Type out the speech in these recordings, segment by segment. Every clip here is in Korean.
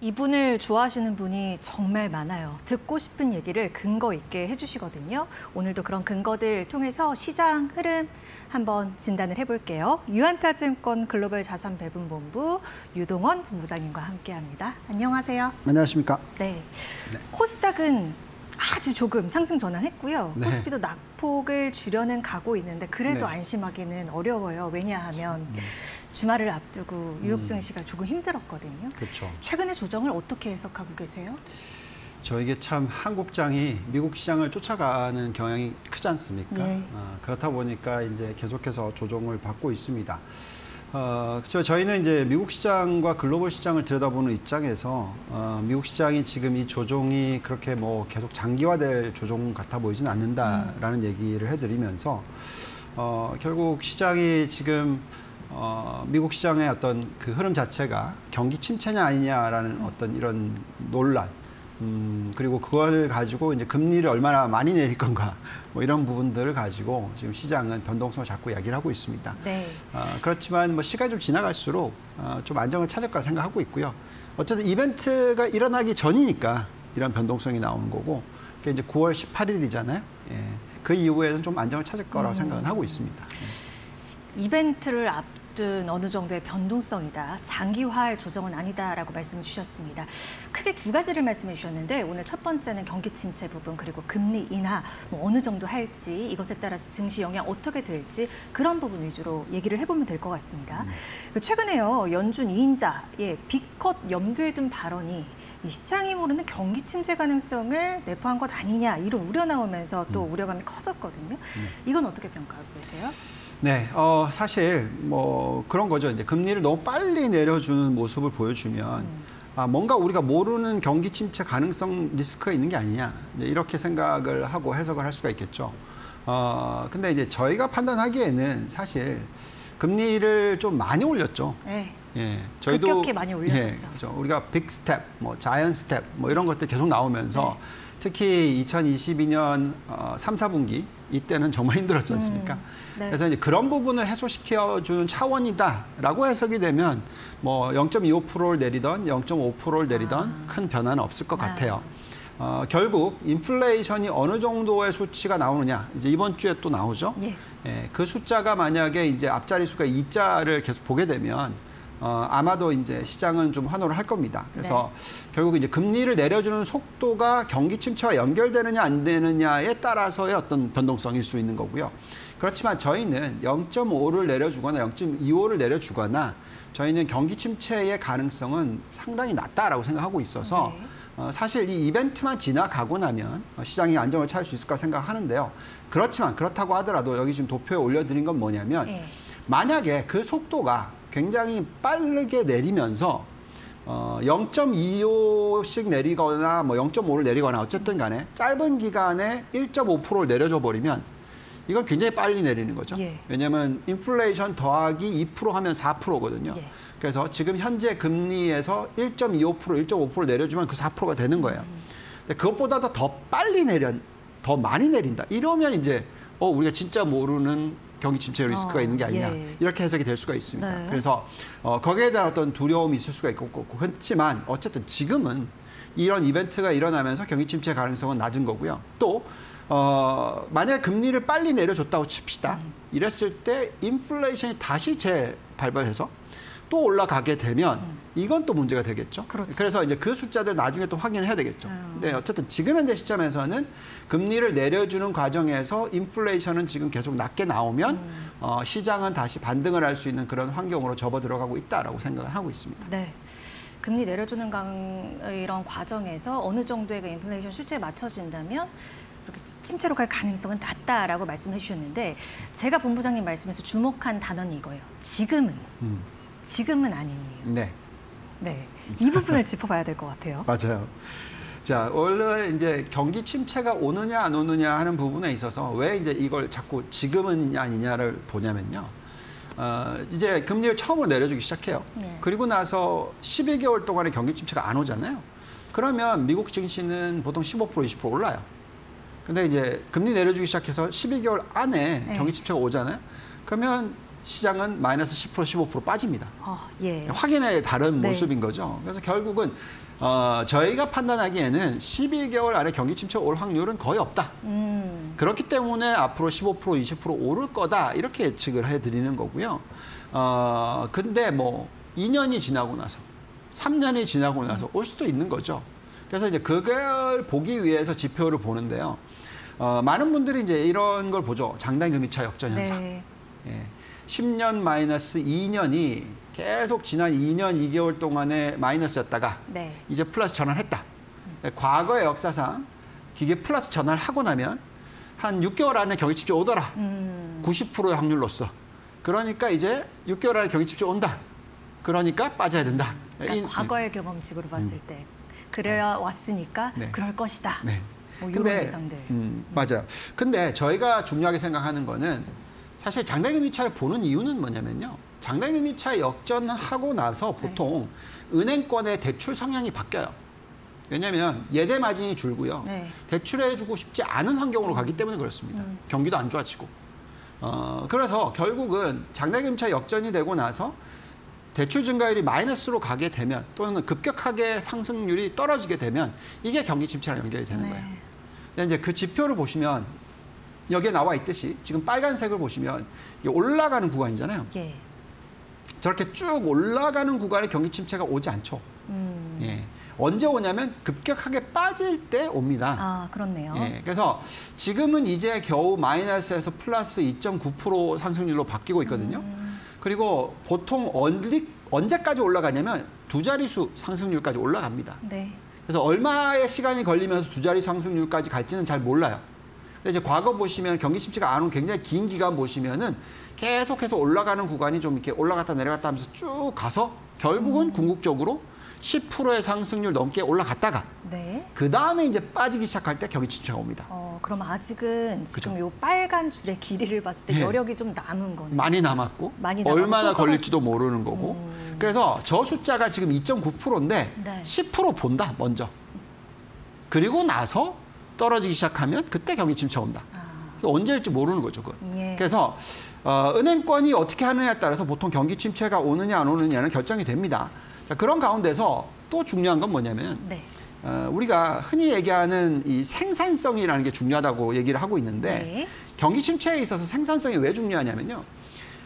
이분을 좋아하시는 분이 정말 많아요. 듣고 싶은 얘기를 근거 있게 해주시거든요. 오늘도 그런 근거들 통해서 시장 흐름 한번 진단을 해볼게요. 유한타증권 글로벌 자산 배분본부 유동원 본부장님과 함께합니다. 안녕하세요. 안녕하십니까? 네. 코스닥은 아주 조금 상승 전환했고요. 네. 코스피도 낙폭을 줄여는 가고 있는데 그래도 네. 안심하기는 어려워요. 왜냐하면 주말을 앞두고 뉴욕 증시가 조금 힘들었거든요. 그렇죠. 최근의 조정을 어떻게 해석하고 계세요? 저 이게 참 한국장이 미국 시장을 쫓아가는 경향이 크지 않습니까? 네. 어, 그렇다 보니까 이제 계속해서 조정을 받고 있습니다. 어, 저 저희는 이제 미국 시장과 글로벌 시장을 들여다보는 입장에서 어, 미국 시장이 지금 이 조정이 그렇게 뭐 계속 장기화될 조정 같아 보이지는 않는다라는 얘기를 해드리면서 어, 결국 시장이 지금 어, 미국 시장의 어떤 그 흐름 자체가 경기 침체냐 아니냐라는 어떤 이런 논란, 음, 그리고 그걸 가지고 이제 금리를 얼마나 많이 내릴 건가, 뭐 이런 부분들을 가지고 지금 시장은 변동성을 자꾸 이야기를 하고 있습니다. 네. 어, 그렇지만 뭐 시간이 좀 지나갈수록 어, 좀 안정을 찾을 거라 생각하고 있고요. 어쨌든 이벤트가 일어나기 전이니까 이런 변동성이 나오는 거고, 그게 이제 9월 18일이잖아요. 예. 그 이후에는 좀 안정을 찾을 거라고 생각은 하고 있습니다. 이벤트를 앞 둔 어느 정도의 변동성이다. 장기화할 조정은 아니다라고 말씀을 주셨습니다. 크게 두 가지를 말씀해 주셨는데 오늘 첫 번째는 경기 침체 부분 그리고 금리 인하 뭐 어느 정도 할지 이것에 따라서 증시 영향 어떻게 될지 그런 부분 위주로 얘기를 해보면 될 것 같습니다. 그 최근에요 연준 2인자의 비컷 염두에 둔 발언이 이 시장이 모르는 경기 침체 가능성을 내포한 것 아니냐 이런 우려 나오면서 또 우려감이 커졌거든요. 이건 어떻게 평가하고 계세요? 네, 어, 사실 뭐 그런 거죠. 이제 금리를 너무 빨리 내려주는 모습을 보여주면 아, 뭔가 우리가 모르는 경기 침체 가능성 리스크가 있는 게 아니냐. 이제 이렇게 생각을 하고 해석을 할 수가 있겠죠. 어, 근데 이제 저희가 판단하기에는 사실 금리를 좀 많이 올렸죠. 네. 예, 저희도 급격히 많이 올렸었죠. 예, 그렇죠. 우리가 빅 스텝, 뭐 자이언트 스텝, 뭐 이런 것들 계속 나오면서 네. 특히 2022년 어, 3, 4분기 이때는 정말 힘들었지 않습니까? 음, 네. 그래서 이제 그런 부분을 해소시켜 주는 차원이다라고 해석이 되면 뭐 0.25%를 내리던 0.5%를 내리던 아. 큰 변화는 없을 것 아. 같아요. 어, 결국 인플레이션이 어느 정도의 수치가 나오느냐 이제 이번 주에 또 나오죠. 예. 예, 그 숫자가 만약에 이제 앞자리 수가 2자를 계속 보게 되면 어, 아마도 이제 시장은 좀 환호를 할 겁니다. 그래서 결국 이제 금리를 내려주는 속도가 경기 침체와 연결되느냐 안 되느냐에 따라서의 어떤 변동성일 수 있는 거고요. 그렇지만 저희는 0.5를 내려주거나 0.25를 내려주거나 저희는 경기 침체의 가능성은 상당히 낮다라고 생각하고 있어서 네. 어, 사실 이 이벤트만 지나가고 나면 어, 시장이 안정을 찾을 수 있을 거라 생각하는데요. 그렇지만 그렇다고 하더라도 여기 지금 도표에 올려드린 건 뭐냐면 예. 만약에 그 속도가 굉장히 빠르게 내리면서 어, 0.25씩 내리거나 뭐 0.5를 내리거나 어쨌든 간에 짧은 기간에 1.5%를 내려줘 버리면 이건 굉장히 빨리 내리는 거죠. 예. 왜냐하면 인플레이션 더하기 2% 하면 4%거든요. 예. 그래서 지금 현재 금리에서 1.25% 1.5% 내려주면 그 4%가 되는 거예요. 근데 그것보다 더 빨리 내려 더 많이 내린다. 이러면 이제 어 우리가 진짜 모르는 경기 침체 리스크가 어, 있는 게 아니냐 예. 이렇게 해석이 될 수가 있습니다. 네. 그래서 어, 거기에 대한 어떤 두려움이 있을 수가 있고 고- 그렇지만 어쨌든 지금은 이런 이벤트가 일어나면서 경기 침체 가능성은 낮은 거고요. 또 어, 만약 금리를 빨리 내려줬다고 칩시다. 음. 이랬을 때 인플레이션이 다시 재발발해서 또 올라가게 되면 이건 또 문제가 되겠죠. 음. 그렇죠. 래서 이제 그 숫자들 나중에 또 확인을 해야 되겠죠. 음. 근데 어쨌든 지금 현재 시점에서는 금리를 내려주는 과정에서 인플레이션은 지금 계속 낮게 나오면 음. 어, 시장은 다시 반등을 할 수 있는 그런 환경으로 접어 들어가고 있다라고 생각을 하고 있습니다. 네. 금리 내려주는 강, 이런 과정에서 어느 정도의 그 인플레이션 수치에 맞춰진다면 이렇게 침체로 갈 가능성은 낮다라고 말씀해 주셨는데 제가 본부장님 말씀에서 주목한 단어는 이거예요. 지금은 음. 지금은 아니에요. 네. 네. 이 부분을 짚어봐야 될 것 같아요. 맞아요. 자, 원래 이제 경기 침체가 오느냐 안 오느냐 하는 부분에 있어서 왜 이제 이걸 자꾸 지금은 아니냐를 보냐면요. 어, 이제 금리를 처음으로 내려주기 시작해요. 네. 그리고 나서 12개월 동안의 경기 침체가 안 오잖아요. 그러면 미국 증시는 보통 15% 20% 올라요. 근데 이제 금리 내려주기 시작해서 12개월 안에 네. 경기 침체가 오잖아요. 그러면 시장은 마이너스 10% 15% 빠집니다. 어, 예. 확인의 다른 네. 모습인 거죠. 그래서 결국은 어, 저희가 판단하기에는 12개월 안에 경기 침체 올 확률은 거의 없다. 음, 그렇기 때문에 앞으로 15% 20% 오를 거다 이렇게 예측을 해드리는 거고요. 어 근데 뭐 2년이 지나고 나서 3년이 지나고 나서 올 수도 있는 거죠. 그래서 이제 그걸 보기 위해서 지표를 보는데요. 어, 많은 분들이 이제 이런 걸 보죠. 장단 금리차 역전 현상. 네. 예. 10년 마이너스 2년이 계속 지난 2년 2개월 동안에 마이너스였다가 네. 이제 플러스 전환했다. 과거의 역사상 기계 플러스 전환을 하고 나면 한 6개월 안에 경기 침체 오더라. 음, 90%의 확률로서. 그러니까 이제 6개월 안에 경기 침체 온다. 그러니까 빠져야 된다. 그러니까 이- 과거의 경험칙으로 봤을 때 그래야 왔으니까 네. 그럴 것이다. 네. 뭐 이런 예상들. 음, 맞아요. 근데 저희가 중요하게 생각하는 거는 사실 장단금리 차를 보는 이유는 뭐냐면요. 장단금리 차 역전하고 나서 네. 보통 은행권의 대출 성향이 바뀌어요. 왜냐하면 예대 마진이 줄고요. 네. 대출해주고 싶지 않은 환경으로 가기 때문에 그렇습니다. 음. 경기도 안 좋아지고. 어, 그래서 결국은 장단금리차 역전이 되고 나서 대출 증가율이 마이너스로 가게 되면 또는 급격하게 상승률이 떨어지게 되면 이게 경기 침체랑 연결이 되는 네. 거예요. 근데 이제 그 지표를 보시면 여기에 나와 있듯이 지금 빨간색을 보시면 올라가는 구간이잖아요. 예. 저렇게 쭉 올라가는 구간에 경기 침체가 오지 않죠. 음. 예. 언제 오냐면 급격하게 빠질 때 옵니다. 아, 그렇네요. 예, 그래서 지금은 이제 겨우 마이너스에서 플러스 2.9% 상승률로 바뀌고 있거든요. 음, 그리고 보통 언리, 언제까지 올라가냐면 두 자릿수 상승률까지 올라갑니다. 네. 그래서 얼마의 시간이 걸리면서 두 자리 상승률까지 갈지는 잘 몰라요. 근데 이제 과거 보시면 경기 침체가 안 온 굉장히 긴 기간 보시면은 계속해서 올라가는 구간이 좀 이렇게 올라갔다 내려갔다 하면서 쭉 가서 결국은 궁극적으로 10%의 상승률 넘게 올라갔다가 네. 그 다음에 이제 빠지기 시작할 때 경기 침체가 옵니다. 어, 그럼 아직은 지금 요 빨간 줄의 길이를 봤을 때 예. 여력이 좀 남은 거네요. 많이 남았고 많이 얼마나 또 걸릴지도 모르는 거고 음. 그래서 저 숫자가 지금 2.9%인데 네. 10% 본다 먼저 그리고 나서 떨어지기 시작하면 그때 경기 침체 온다 아, 언제일지 모르는 거죠 그건 예. 그래서 어, 은행권이 어떻게 하느냐에 따라서 보통 경기 침체가 오느냐 안 오느냐는 결정이 됩니다 자 그런 가운데서 또 중요한 건 뭐냐면 네. 어, 우리가 흔히 얘기하는 이 생산성이라는 게 중요하다고 얘기를 하고 있는데 네. 경기 침체에 있어서 생산성이 왜 중요하냐면요.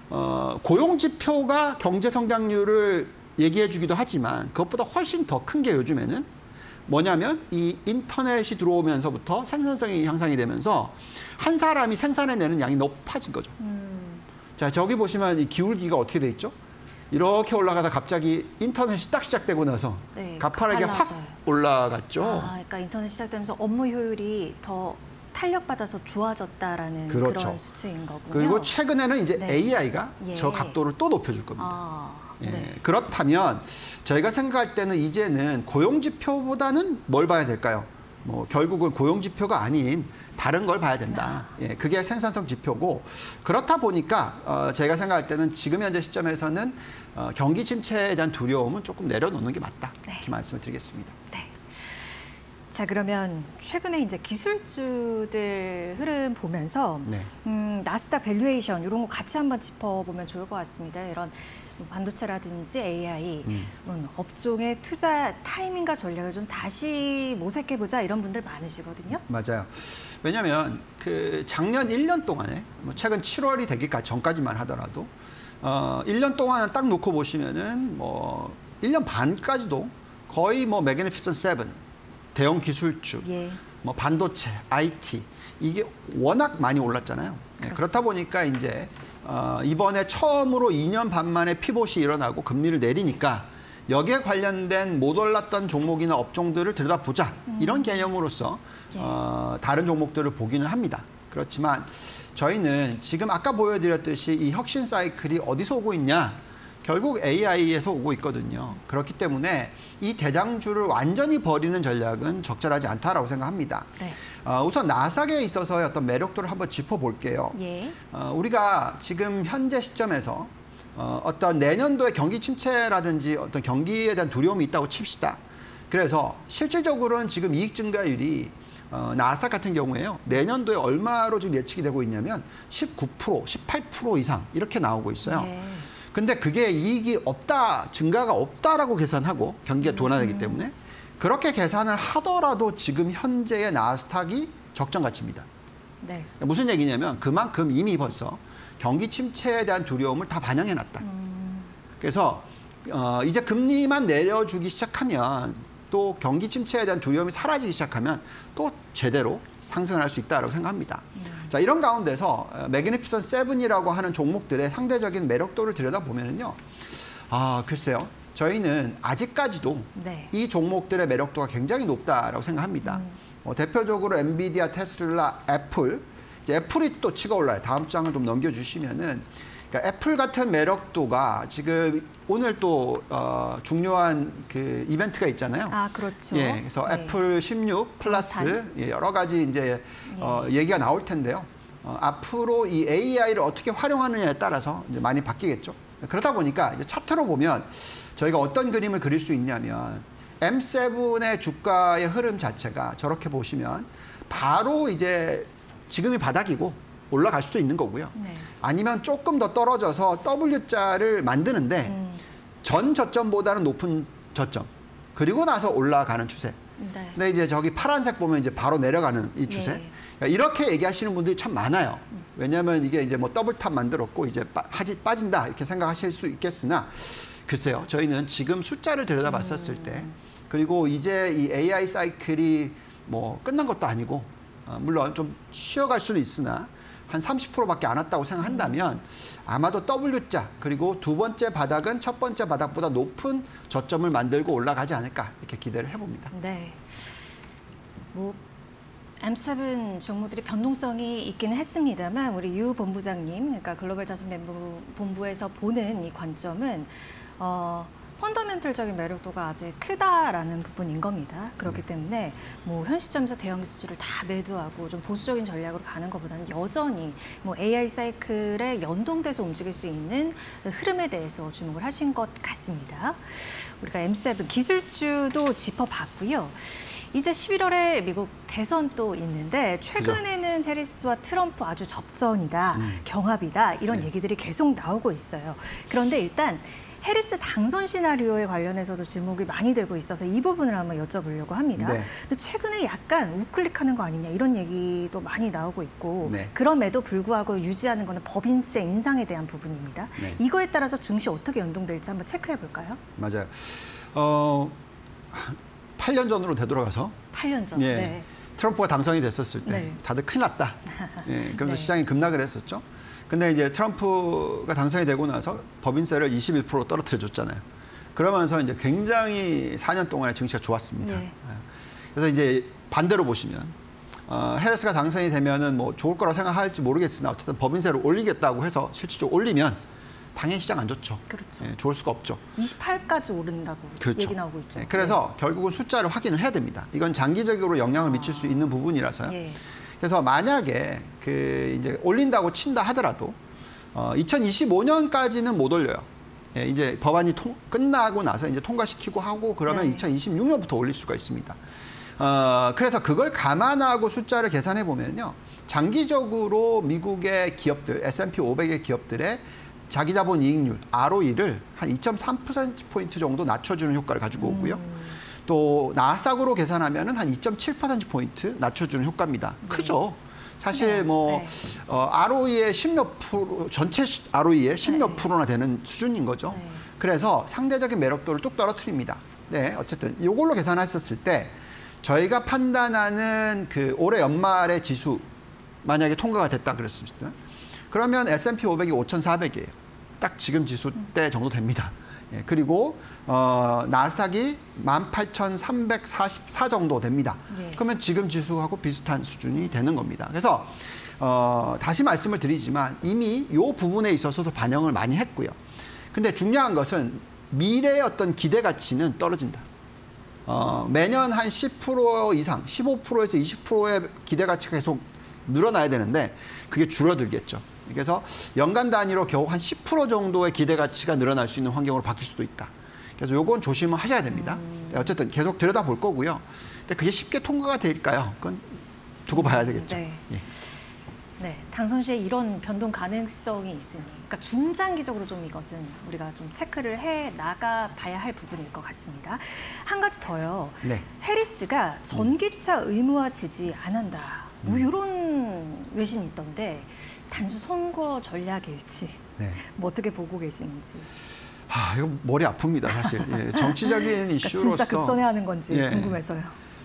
어, 고용 지표가 경제 성장률을 얘기해 주기도 하지만 그것보다 훨씬 더 큰 게 요즘에는 뭐냐면 이 인터넷이 들어오면서부터 생산성이 향상이 되면서 한 사람이 생산해내는 양이 높아진 거죠. 음, 자, 저기 보시면 이 기울기가 어떻게 돼 있죠? 이렇게 올라가다 갑자기 인터넷이 딱 시작되고 나서 네. 가파르게 확. 올라갔죠. 아, 그러니까 인터넷 시작되면서 업무 효율이 더 탄력받아서 좋아졌다라는 그 그렇죠. 런 수치인 거군요. 그리고 최근에는 이제 네. AI가 예. 저 각도를 또 높여줄 겁니다. 아, 예, 네. 그렇다면 저희가 생각할 때는 이제는 고용 지표보다는 뭘 봐야 될까요? 뭐 결국은 고용 지표가 아닌 다른 걸 봐야 된다. 아. 예, 그게 생산성 지표고 그렇다 보니까 어, 저희가 생각할 때는 지금 현재 시점에서는 어, 경기 침체에 대한 두려움은 조금 내려놓는 게 맞다. 네. 이렇게 말씀을 드리겠습니다. 네. 자 그러면 최근에 이제 기술주들 흐름 보면서 네. 음, 나스닥 valuation 이런 거 같이 한번 짚어보면 좋을 것 같습니다. 이런 반도체라든지 AI 음. 업종의 투자 타이밍과 전략을 좀 다시 모색해 보자 이런 분들 많으시거든요. 맞아요. 왜냐하면 그 작년 1년 동안에 뭐 최근 7월이 되기까지 전까지만 하더라도 어 1년 동안 딱 놓고 보시면은 뭐 1년 반까지도 거의 뭐 매그니피선 7 대형 기술주 예. 뭐 반도체, IT 이게 워낙 많이 올랐잖아요. 예, 그렇죠. 그렇다 보니까 이제 어, 이번에 처음으로 2년 반 만에 피봇이 일어나고 금리를 내리니까 여기에 관련된 못 올랐던 종목이나 업종들을 들여다보자 이런 개념으로서 예. 어, 다른 종목들을 보기는 합니다. 그렇지만 저희는 지금 아까 보여드렸듯이 이 혁신 사이클이 어디서 오고 있냐? 결국 AI에서 오고 있거든요. 그렇기 때문에 이 대장주를 완전히 버리는 전략은 적절하지 않다라고 생각합니다. 네. 어, 우선 나스닥에 있어서의 어떤 매력도를 한번 짚어볼게요. 예. 어, 우리가 지금 현재 시점에서 어, 어떤 내년도에 경기 침체라든지 어떤 경기에 대한 두려움이 있다고 칩시다. 그래서 실질적으로는 지금 이익 증가율이 어, 나스닥 같은 경우에요. 내년도에 얼마로 지금 예측이 되고 있냐면 19%, 18% 이상 이렇게 나오고 있어요. 네. 근데 그게 이익이 없다, 증가가 없다라고 계산하고 경기가 둔화되기 때문에 그렇게 계산을 하더라도 지금 현재의 나스닥이 적정 가치입니다. 네. 무슨 얘기냐면 그만큼 이미 벌써 경기 침체에 대한 두려움을 다 반영해 놨다. 음, 그래서 어, 이제 금리만 내려주기 시작하면 또 경기 침체에 대한 두려움이 사라지기 시작하면 또 제대로 상승을 할 수 있다고 생각합니다. 자 이런 가운데서 어, Magnificent Seven이라고 하는 종목들의 상대적인 매력도를 들여다보면은요. 아 글쎄요. 저희는 아직까지도 네. 이 종목들의 매력도가 굉장히 높다라고 생각합니다. 어, 대표적으로 엔비디아, 테슬라, 애플. 이제 애플이 또 치고 올라요. 다음 장을 좀 넘겨주시면은 그러니까 애플 같은 매력도가 지금 오늘 또 어, 중요한 그 이벤트가 있잖아요. 아, 그렇죠. 예, 그래서 네. 애플 16 플러스 예, 여러 가지 이제 어, 얘기가 나올 텐데요. 어, 앞으로 이 AI를 어떻게 활용하느냐에 따라서 이제 많이 바뀌겠죠. 그러다 보니까 이제 차트로 보면 저희가 어떤 그림을 그릴 수 있냐면 M7의 주가의 흐름 자체가 저렇게 보시면 바로 이제 지금이 바닥이고 올라갈 수도 있는 거고요. 네. 아니면 조금 더 떨어져서 W자를 만드는데 음, 전 저점보다는 높은 저점 그리고 나서 올라가는 추세. 네. 근데 이제 저기 파란색 보면 이제 바로 내려가는 이 추세. 네. 그러니까 이렇게 얘기하시는 분들이 참 많아요. 왜냐하면 이게 이제 뭐 double top 만들었고 이제 빠, 하지 빠진다 이렇게 생각하실 수 있겠으나 글쎄요. 저희는 지금 숫자를 들여다봤었을 때 그리고 이제 이 AI 사이클이 뭐 끝난 것도 아니고 어, 물론 좀 쉬어갈 수는 있으나 한 30%밖에 안 왔다고 생각한다면 아마도 W자 그리고 두 번째 바닥은 첫 번째 바닥보다 높은 저점을 만들고 올라가지 않을까 이렇게 기대를 해봅니다. 네. 뭐 M7 종목들이 변동성이 있기는 했습니다만 우리 유 본부장님, 그러니까 글로벌 자산 본부, 본부에서 보는 이 관점은 어, 펀더멘털적인 매력도가 아직 크다라는 부분인 겁니다. 그렇기 때문에 뭐 현 시점에서 대형 수주를 다 매도하고 좀 보수적인 전략으로 가는 것보다는 여전히 뭐 AI 사이클에 연동돼서 움직일 수 있는 흐름에 대해서 주목을 하신 것 같습니다. 우리가 M7 기술주도 짚어봤고요. 이제 11월에 미국 대선 또 있는데 최근에는 해리스와 트럼프 아주 접전이다, 경합이다 이런 네. 얘기들이 계속 나오고 있어요. 그런데 일단 해리스 당선 시나리오에 관련해서도 주목이 많이 되고 있어서 이 부분을 한번 여쭤보려고 합니다. 네. 근데 최근에 약간 우클릭하는 거 아니냐 이런 얘기도 많이 나오고 있고 네. 그럼에도 불구하고 유지하는 거는 법인세 인상에 대한 부분입니다. 네. 이거에 따라서 증시 어떻게 연동될지 한번 체크해 볼까요? 맞아요. 어, 8년 전으로 되돌아가서 8년 전. 예. 네. 트럼프가 당선이 됐었을 때 네. 다들 큰일 났다. 예, 그러면서 네. 시장이 급락을 했었죠. 근데 이제 트럼프가 당선이 되고 나서 법인세를 21% 떨어뜨려 줬잖아요. 그러면서 이제 굉장히 4년 동안에 증시가 좋았습니다. 네. 예. 그래서 이제 반대로 보시면 어, 해리스가 당선이 되면은 뭐 좋을 거라고 생각할지 모르겠으나 어쨌든 법인세를 올리겠다고 해서 실질적으로 올리면 당연히 시장 안 좋죠. 그렇죠. 예, 좋을 수가 없죠. 28까지 오른다고 그렇죠. 얘기 나오고 있죠. 네, 그래서 결국은 숫자를 확인을 해야 됩니다. 이건 장기적으로 영향을 미칠 수 있는 부분이라서요. 예. 그래서 만약에 그 이제 올린다고 친다 하더라도 어, 2025년까지는 못 올려요. 예, 이제 법안이 통, 끝나고 나서 이제 통과시키고 하고 그러면 네. 2026년부터 올릴 수가 있습니다. 어, 그래서 그걸 감안하고 숫자를 계산해 보면요. 장기적으로 미국의 기업들, S&P 500의 기업들의 자기 자본 이익률, ROE를 한 2.3%포인트 정도 낮춰주는 효과를 가지고 오고요. 또 나스닥으로 계산하면은 한 2.7%포인트 낮춰주는 효과입니다. 크죠? 사실 네. 뭐 네. 어, ROE의 10몇 프로 전체 시- ROE의 10몇 네. 프로나 되는 수준인 거죠. 네. 그래서 상대적인 매력도를 뚝 떨어뜨립니다. 네, 어쨌든 이걸로 계산했었을 때 저희가 판단하는 그 올해 연말의 지수 만약에 통과가 됐다 그랬습니다. 그러면 S&P 500이 5,400이에요. 딱 지금 지수 때 정도 됩니다. 예, 그리고 어, 나스닥이 18,344 정도 됩니다. 네. 그러면 지금 지수하고 비슷한 수준이 되는 겁니다. 그래서 어, 다시 말씀을 드리지만 이미 이 부분에 있어서도 반영을 많이 했고요. 근데 중요한 것은 미래의 어떤 기대 가치는 떨어진다. 어, 매년 한 10% 이상, 15%에서 20%의 기대 가치가 계속 늘어나야 되는데 그게 줄어들겠죠. 그래서 연간 단위로 겨우 한 10% 정도의 기대 가치가 늘어날 수 있는 환경으로 바뀔 수도 있다. 그래서 요건 조심을 하셔야 됩니다. 네, 어쨌든 계속 들여다볼 거고요. 근데 그게 쉽게 통과가 될까요? 그건 두고 봐야 되겠죠. 네. 예. 네, 당선 시에 이런 변동 가능성이 있으니, 그러니까 중장기적으로 좀 이것은 우리가 좀 체크를 해 나가 봐야 할 부분일 것 같습니다. 한 가지 더요. 네. 해리스가 전기차 의무화 지지 안 한다. 뭐 음. 이런 외신이 있던데 단수 선거 전략일지 네. 뭐 어떻게 보고 계시는지. 아, 이거 머리 아픕니다, 사실. 예, 정치적인 그러니까 이슈로서 진짜 급선회하는 건지 예. 궁금해서요.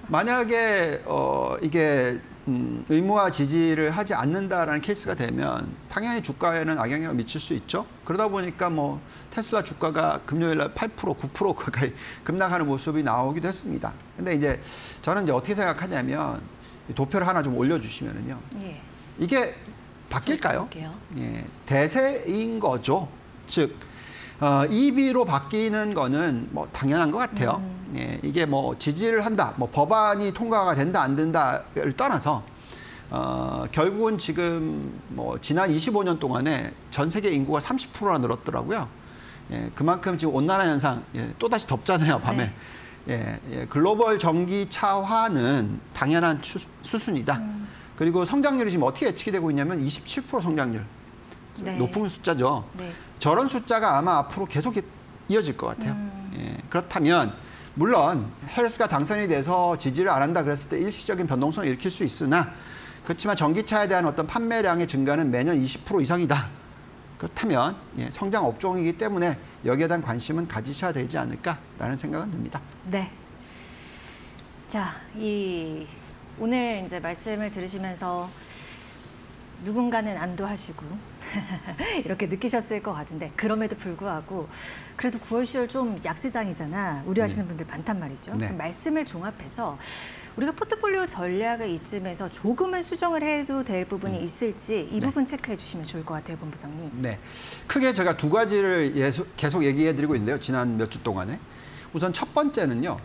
만약에 어, 이게 음, 의무화 지지를 하지 않는다라는 케이스가 되면 당연히 주가에는 악영향을 미칠 수 있죠. 그러다 보니까 뭐 테슬라 주가가 금요일 날 8% 9% 가까이 급락하는 모습이 나오기도 했습니다. 근데 이제 저는 이제 어떻게 생각하냐면 이 도표를 하나 좀 올려주시면은요. 예. 이게 바뀔까요? 예, 대세인 거죠. 즉 어, EB로 바뀌는 거는 뭐 당연한 것 같아요. 음. 예, 이게 뭐 지지를 한다, 뭐 법안이 통과가 된다 안 된다를 떠나서 어, 결국은 지금 뭐 지난 25년 동안에 전 세계 인구가 30%나 늘었더라고요. 예, 그만큼 지금 온난화 현상 예, 또 다시 덥잖아요 밤에. 예, 예, 글로벌 전기차화는 당연한 추- 수순이다. 음. 그리고 성장률이 지금 어떻게 예측이 되고 있냐면 27% 성장률. 네. 높은 숫자죠. 네. 저런 숫자가 아마 앞으로 계속 이어질 것 같아요. 음. 예, 그렇다면 물론 해리스가 당선이 돼서 지지를 안 한다 그랬을 때 일시적인 변동성을 일으킬 수 있으나 그렇지만 전기차에 대한 어떤 판매량의 증가는 매년 20% 이상이다. 그렇다면 예, 성장 업종이기 때문에 여기에 대한 관심은 가지셔야 되지 않을까라는 생각은 듭니다. 네. 자, 이 오늘 이제 말씀을 들으시면서 누군가는 안도하시고 이렇게 느끼셨을 것 같은데 그럼에도 불구하고 그래도 9월 10월 좀 약세장이잖아 우려하시는 분들 많단 말이죠. 네. 말씀을 종합해서 우리가 포트폴리오 전략을 이쯤에서 조금은 수정을 해도 될 부분이 있을지 이 네. 부분 체크해 주시면 좋을 것 같아요, 본부장님. 네. 크게 제가 두 가지를 계속 얘기해 드리고 있는데요. 지난 몇 주 동안에. 우선 첫 번째는요.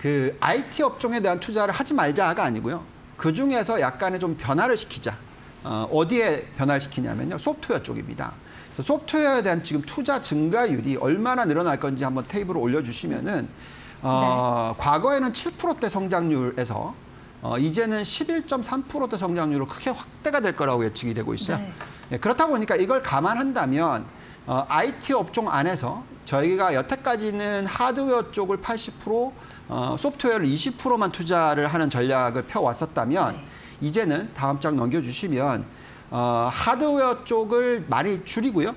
그 IT 업종에 대한 투자를 하지 말자가 아니고요. 그 중에서 약간의 좀 변화를 시키자. 어, 어디에 변화를 시키냐면요. 소프트웨어 쪽입니다. 그래서 소프트웨어에 대한 지금 투자 증가율이 얼마나 늘어날 건지 한번 테이블을 올려주시면은 어, 과거에는 7%대 성장률에서 어, 이제는 11.3%대 성장률로 크게 확대가 될 거라고 예측이 되고 있어요. 네. 예, 그렇다 보니까 이걸 감안한다면 어, IT 업종 안에서 저희가 여태까지는 하드웨어 쪽을 80%, 어, 소프트웨어를 20%만 투자를 하는 전략을 펴왔었다면 네. 이제는 다음 장 넘겨주시면 어, 하드웨어 쪽을 많이 줄이고요.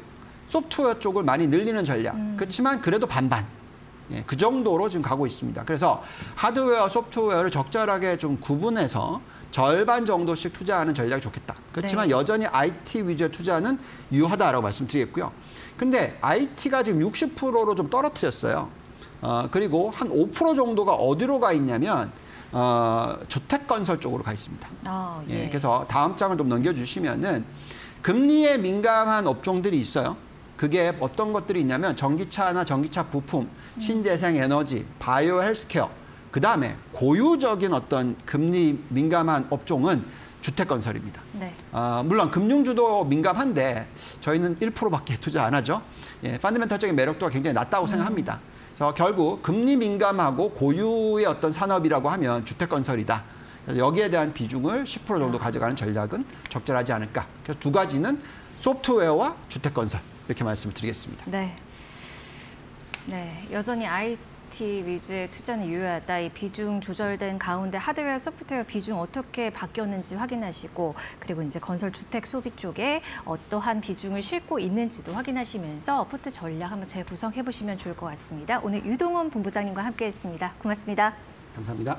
소프트웨어 쪽을 많이 늘리는 전략. 음. 그렇지만 그래도 반반. 예, 그 정도로 지금 가고 있습니다. 그래서 하드웨어, 소프트웨어를 적절하게 좀 구분해서 절반 정도씩 투자하는 전략이 좋겠다. 그렇지만 네. 여전히 IT 위주의 투자는 유효하다라고 말씀드리겠고요. 근데 IT가 지금 60%로 좀 떨어뜨렸어요. 어, 그리고 한 5% 정도가 어디로 가 있냐면 어, 주택 건설 쪽으로 가 있습니다. 아, 예, 그래서 다음 장을 좀 넘겨주시면은 금리에 민감한 업종들이 있어요. 그게 어떤 것들이 있냐면 전기차나 전기차 부품, 신재생 에너지, 바이오 헬스케어, 그 다음에 고유적인 어떤 금리 민감한 업종은 주택 건설입니다. 네. 아, 물론 금융주도 민감한데 저희는 1%밖에 투자 안 하죠. 예, 펀드멘탈적인 매력도가 굉장히 낮다고 생각합니다. 그래서 결국 금리 민감하고 고유의 어떤 산업이라고 하면 주택 건설이다. 그래서 여기에 대한 비중을 10% 정도 가져가는 전략은 적절하지 않을까. 그래서 두 가지는 소프트웨어와 주택 건설 이렇게 말씀을 드리겠습니다. 네. 네, 여전히 IT 위주의 투자는 유효하다. 이 비중 조절된 가운데 하드웨어, 소프트웨어 비중 어떻게 바뀌었는지 확인하시고 그리고 이제 건설 주택 소비 쪽에 어떠한 비중을 싣고 있는지도 확인하시면서 포트 전략 한번 재구성해 보시면 좋을 것 같습니다. 오늘 유동원 본부장님과 함께했습니다. 고맙습니다. 감사합니다.